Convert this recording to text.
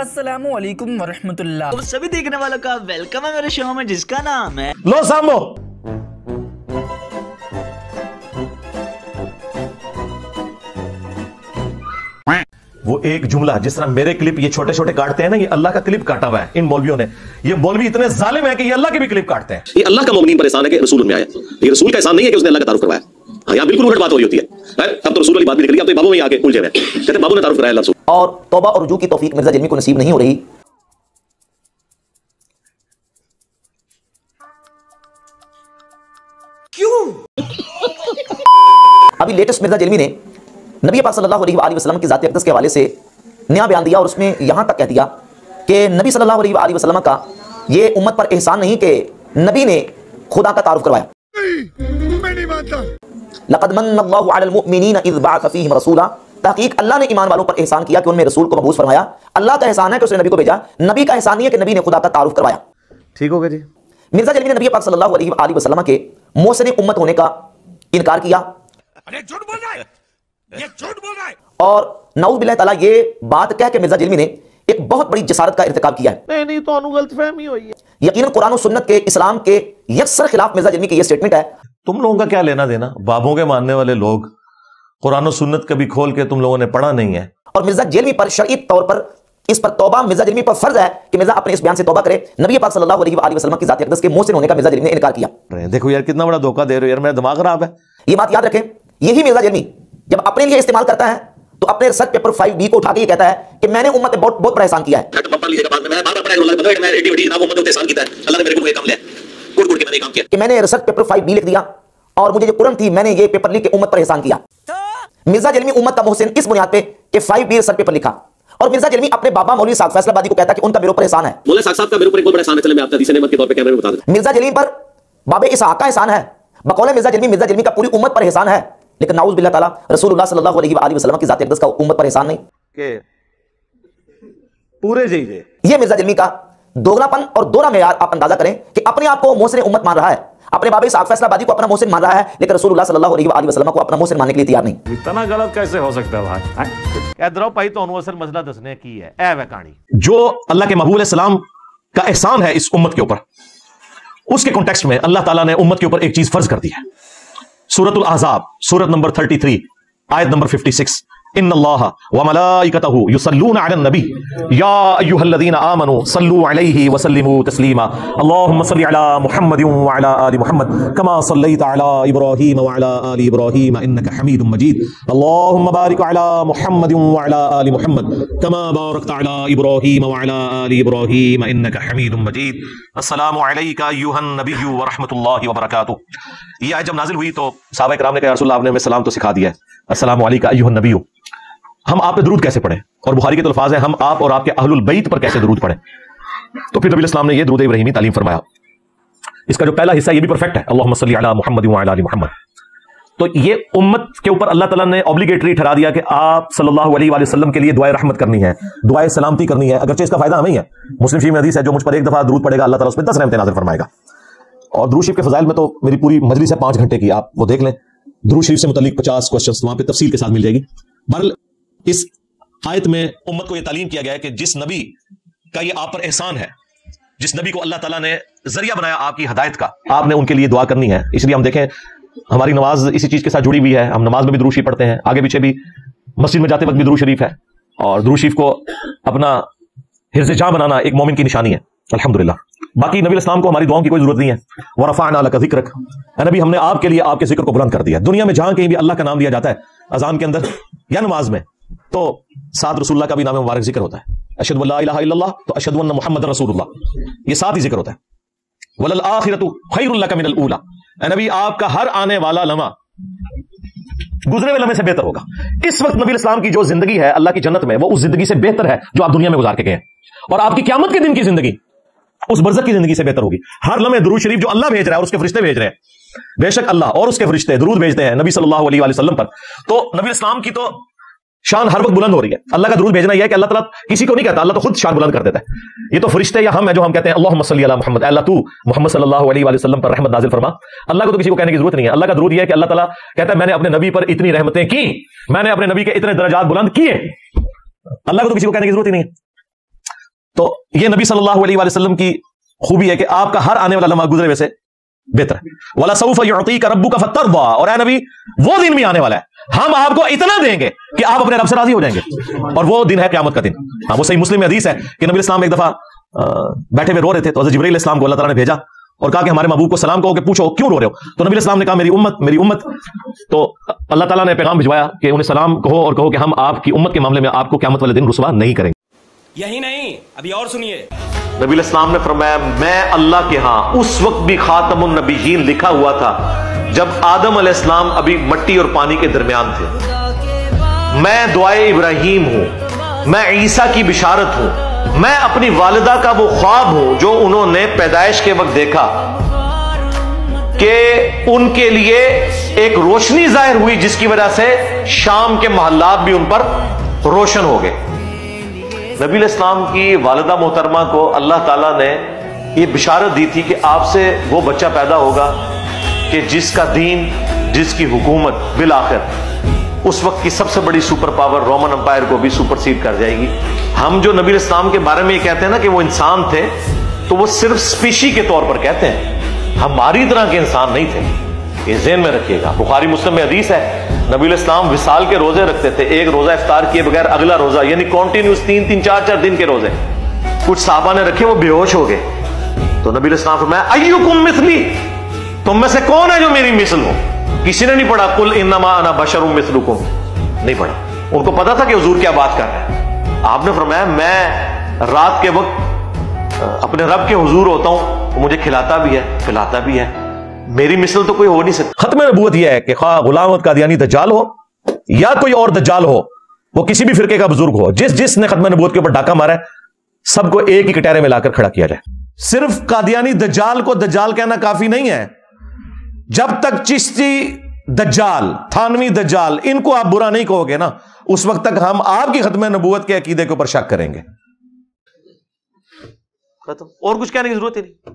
असलकुम वरहमतुल्लाह तो सभी देखने वालों का वेलकम है मेरे शो में जिसका नाम है लो सामो। वो एक जुमला जिस तरह मेरे क्लिप ये छोटे छोटे काटते हैं ना ये अल्लाह का क्लिप काटा हुआ है इन मौलवियों ने। ये मौलवी इतने जालिम है कि ये अल्लाह के भी क्लिप काटते हैं। ये अल्लाह का मोमिन पर एहसान है कि रसूल में आया। ये रसूल का एहसान नहीं है कि उसने अल्लाह का तारुफ करवाया। हाँ यहाँ बिल्कुल उलट बात हो रही होती है। अब तो रसूल वाली बात भी निकली अब तो बाबू में आके उलझे हुए हैं। कहते हैं, बाबू ने तारुफ कराया अल्लाह और तौबा और रुजू की तौफीक मिर्ज़ा जलमी को नसीब नहीं हो रही। क्यों? अभी लेटेस्ट मिर्ज़ा जलमी ने नबी पाक सल्लल्लाहु अलैहि वसल्लम की जाति अकदस के हवाले से नया बयान दिया और उसमें यहाँ तक कह दिया कि नबी सल्लल्लाहु अलैहि वसल्लम का ये उम्मत पर एहसान नहीं कि नबी ने खुदा का तारुफ करवाया। फ़ीहिम रसूला। तहकीक अल्लाह ने ईमान वालों पर एहसान किया कि उनमें रसूल को मबूस फरमाया। अल्लाह का एहसान है कि उसने नबी को भेजा। नबी का एहसान नहीं है कि नबी ने खुदा का तारुफ करवाया। ठीक हो गया जी। मिर्ज़ा जलमी ने नबी पाक सल्लल्लाहु अलैहि वसल्लम के मोहसिन उम्मत होने का इनकार किया। अरे झूठ बोल रहा है। ये झूठ बोल रहा है। और नाउज बिल्लाह ताला ये बात कह के मिर्ज़ा जलमी ने एक बहुत बड़ी जसारत का इरतकाब किया है। नहीं नहीं तो गलतफहमी हुई है। यकीनन कुरान और सुन्नत के इस्लाम के यकसर खिलाफ मिर्ज़ा जलमी की यह स्टेटमेंट है। तुम लोगों का क्या लेना देना? बाबों के मानने वाले लोग। कुरान और सुन्नत कभी खोल के तुम लोगों ने पढ़ा नहीं है। और मिर्ज़ा जलमी पर शरई तौर पर इस पर तौबा मिर्ज़ा जलमी पर फ़र्ज़ है कि मिर्ज़ा अपने इस बयान से तौबा करे। नबी पाक सल्लल्लाहु अलैहि वसल्लम की जाति अकदस के मोहसिन होने का मिर्ज़ा जलमी ने इनकार किया। देखो यार कितना बड़ा धोखा दे रहे हो यार मेरा दिमाग खराब है। ये बात याद रखें यही मिर्ज़ा जलमी जब अपने लिए इस्तेमाल करता है तो अपने रिसर्च पेपर फाइव बी को उठा के ये कहता है कि मैंने उम्मत बहुत बहुत बड़ा एहसान किया है। को मैंने काम किया। कि मैंने रिसर्च पेपर फाइव बी लिख दिया और मुझे जो कुरन थी मैंने ये पेपर लिख के उम्मत पर एहसान किया। मिर्ज़ा जलमी उम्मत का मोहसिन इस बुनियाद पे कि फाइव बी रिसर्च पेपर लिखा। और मिर्ज़ा जलमी अपने बाबा मौलवी साहब फैसलाबादी को कहता है कि उनका मेरे ऊपर एहसान है। बोले साहब साहब का मेरे ऊपर एक बहुत बड़ा एहसान है चले मैं आपका हदीस नेमत के तौर पे कैमरे में बता देता मिर्ज़ा जलीम पर बाबे इसहाक का एहसान है। बकौल मिर्ज़ा जलमी मिर्ज़ा जलमी का पूरी उम्मत पर एहसान है। लेकिन नाउज बिल्लाह ताला रसूलुल्लाह सल्लल्लाहु अलैहि वसल्लम की जाति अकदस का उम्मत पर एहसान नहीं। के? पूरे जी जी। ये मिर्ज़ा जलमी का दोगलापन और दोहरा मेयार आप अंदाज़ा करें कि अपने आप को मोहसिन उम्मत मान रहा है। अपने बाबे साहब फैसलाबादी को अपना मोहसिन मान रहा है लेकिन रसूलुल्लाह सल्लल्लाहु अलैहि वसल्लम को अपना मोहसिन मानने के लिए तैयार नहीं। इतना गलत कैसे हो सकता है भाई? इधर भाई तो असल मसला दसने की है। ए वह कहानी। जो अल्लाह के महबूब सलाम का एहसान है इस उम्मत के ऊपर उसके कॉन्टेक्स्ट में अल्लाह ताला ने उम्मत के ऊपर एक चीज़ फ़र्ज़ कर दी है। सूरतुल आजाब सूरत नंबर 33 आयत नंबर 56 इन अल्लाह व मलाइकतहु युसल्लूना अलन नबी या अय्युहल्लज़ीना आमनू सल्लू अलैहि व सल्लिमू तस्लीमा अल्लाहुम्मा सल्लि अला मुहम्मद व अला आलि मुहम्मद कमा सल्लैता अला इब्राहीम व अला आलि इब्राहीम इन्नका हमीदुम मजीद अल्लाहुम्मा बारिक अला मुहम्मद व अला आलि मुहम्मद कमा बारकता अला इब्राहीम व अला आलि इब्राहीम इन्नका हमीदुम मजीद अस्सलामु अलैका अय्युहन नबिय्यु व रहमतुल्लाहि व बरकातुहू ये आयत जब नाजिल हुई तो साहब कराम ने कहा रसूलुल्लाह आपने हमें सलाम तो सिखा दिया है। हम आप पे दरूद कैसे पढ़े? और बुखारी के तो अल्फाज है, हम आप और आपके अहलुल बैत पर कैसे दरूद पढ़े? तो फिर नबी इस्लाम ने यह दरूद इब्राहिमी तालीम फरमाया। इसका जो पहला हिस्सा ये भी परफेक्ट है अल्लाह मुहम्मद तो ये उम्मत के ऊपर अल्लाह ताला ने ऑब्लिगेटरी ठहरा दिया कि आप सल्लल्लाहु अलैहि वसल्लम के लिए दुआए रहमत करनी है, दुआए सलामती करनी है अगर अगरचे इसका फ़ायदा हमें ही मुस्लिम शरीफ में हदीस है, जो मुझ पर एक दफ़ा दरूद पड़ेगा, अल्लाह ताला उस पर दस रहमतें नाज़िल फरमाएगा। और दरूद शरीफ के फजाइल में तो मेरी पूरी मजलिस है, पाँच घंटे की, आप वो देख लें। दरूद शरीफ से मुतलिक पचास क्वेश्चन वहाँ पर तफसील के साथ मिल जाएगी। बहरल इस आयत में उम्मत को यह तालीम किया गया है कि जिस नबी का ये आप पर एहसान है, जिस नबी को अल्लाह ताला ने ज़रिया बनाया आपकी हदायत का, आपने उनके लिए दुआ करनी है। इसलिए हम देखें, हमारी नमाज़ इसी चीज़ के साथ जुड़ी हुई है। हम नमाज़ में भी द्रूशी पढ़ते हैं, आगे पीछे भी। मस्जिद में जाते वक्त भी द्रू शरीफ है। और द्रू शरीफ को अपना हिरज जहाँ बनाना एक मोमिन की निशानी है। अल्हम्दुलिल्लाह। बाकी नबी इस्लाम को हमारी दुआओं की कोई ज़रूरत नहीं है। वरफ़ाना का ज़िक्र नबी, हमने आपके लिए आपके ज़िक्र को बुलंद कर दिया। दुनिया में जहाँ कहीं भी अल्लाह का नाम दिया जाता है, अजान के अंदर या नमाज़ में तो सात रसूल्ला का भी नाम मुबारक ज़िक्र होता है। अशद तो अशद मोहम्मद रसूल ये सात ही ज़िक्र होता है। वलल आखिरतु मिनल नबी, आपका हर आने वाला लम्हा गुजरे हुए लम्हे से बेहतर होगा। इस वक्त नबी इस्लाम की जो ज़िंदगी है, अल्लाह की जन्नत में, वो उस ज़िंदगी से बेहतर है जो आप दुनिया में गुजार के गए और आपकी क्यामत के दिन की ज़िंदगी, उस बरसत की ज़िंदगी से बेहतर होगी। हर लम्हे दरूद शरीफ जो अल्लाह भेज रहा है और उसके फरिश्ते भेज रहे हैं। बेशक अल्लाह और उसके फरिश्ते दरूद भेजते हैं नबी सल्लल्लाहु अलैहि वसल्लम पर। तो नबी इस्लाम की तो शान हर वक्त बुलंद हो रही है। अल्लाह का दरूद भेजना यह है कि अल्लाह तला किसी को नहीं कहता अल्लाह तो खुद शान बुलंद कर देता है। ये तो फरिश्ते या हम है जो हम कहते हैं अल्लाह अला मोहम्मद। अल्लाह तू मोहम्मद सल्लल्लाहु पर रहमत नाजिल फरमा। अल्लाह को तो किसी को कहने की ज़रूरत नहीं है। अल्लाह का दरूद यह है कि अल्लाह ताला कहता है, मैंने अपने नबी पर इतनी रहमतें की, मैंने अपने नबी के इतने दर्जात बुलंद किए। अल्लाह को तो किसी को कहने की ज़रूरत ही नहीं है। तो ये नबी वसल्लम की खूबी है कि आपका हर आने वाला लम्हा गुजरे वैसे बेहतर वाला सऊफ का रब्बू का फतर और नबी, वो दिन भी आने वाला है। हम आपको इतना देंगे कि आप अपने रब से राज़ी हो जाएँगे। और वो दिन है क्यामत का दिन। हाँ वो सही मुस्लिम हदीस है कि नबी इस्लाम एक दफ़ा बैठे हुए रो रहे थे तो हज़रत जिब्रील इस्लाम को अल्लाह ताला ने भेजा और कहा कि हमारे महबूब को सलाम कहो कि पूछो क्यों रो रहे हो? तो नबी इस्लाम ने कहा मेरी उम्मत मेरी उम्मत। तो अल्लाह ताला ने पैगाम भिजवाया कि उन्हें सलाम कहो और कहो कि हम आपकी उम्मत के मामले में आपको क्यामत वाले दिन रुसवा नहीं करेंगे। यही नहीं अभी और सुनिए। नबी इस्लाम ने फरमाया मैं अल्लाह के यहाँ उस वक्त भी नबीयीन लिखा हुआ था जब आदम अलैहिस्सलाम अभी मट्टी और पानी के दरमियान थे। मैं दुआए इब्राहिम हूँ, मैं ईसा की बिशारत हूँ, मैं अपनी वालदा का वो ख्वाब हूँ जो उन्होंने पैदाइश के वक्त देखा कि उनके लिए एक रोशनी ज़ाहिर हुई, जिसकी वजह से शाम के महल्लात भी उन पर रोशन हो गए। नबी इस्लाम की वालदा मोहतरमा को अल्लाह ताला ने ये बिशारत दी थी कि आपसे वो बच्चा पैदा होगा कि जिसका दीन, जिसकी हुकूमत बिल आखिर, उस वक्त की सबसे बड़ी सुपर पावर रोमन अंपायर को भी सुपरसीड कर जाएगी। हम जो नबी इस्लाम के बारे में ये कहते हैं ना कि वो इंसान थे तो वो सिर्फ़ स्पीशी के तौर पर कहते हैं। हमारी तरह के इंसान नहीं थे। ये जेन में रखिएगा। बुखारी, मुस्लिम में हदीस है, नबी इस्लाम विशाल के रोज़े रखते थे। एक रोजा इफ्तार किए बगैर अगला रोजा, यानी कॉन्टिन्यूस तीन तीन, चार चार दिन के रोज़े। कुछ साहबा ने रखे, वो बेहोश हो गए। तो नबी इस्लाम फरमाया, अय्युकुम मिथली तुम में से कौन है जो मेरी मिसल हो? किसी ने नहीं पढ़ा, कुल इन्नमा अना बशरुम मिसलुकुम नहीं पढ़ा। उनको पता था कि हुजूर क्या बात कर रहे हैं। आपने फरमाया, मैं रात के वक्त अपने रब के हुजूर होता हूँ, वो मुझे खिलाता भी है, पिलाता भी है। मेरी मिसल तो कोई हो नहीं सकती। खत्म नबूत यह है कि खा गुलामत का यानी दज्जाल हो, या कोई और दज्जाल हो, वो किसी भी फिरके का बुज़ुर्ग हो। जिस जिसने खत्म नबूत के ऊपर डाका मारा है, सबको एक ही कटहरे में लाकर खड़ा किया जाए। सिर्फ़ कादियानी दज्जाल को दज्जाल कहना काफ़ी नहीं है। जब तक चिश्ती दज्जाल, थानवी दज्जाल, इनको आप बुरा नहीं कहोगे ना, उस वक्त तक हम आपकी खत्म नबूत के अकीदे के ऊपर शक करेंगे। खत्म। और कुछ कहने की ज़रूरत ही नहीं।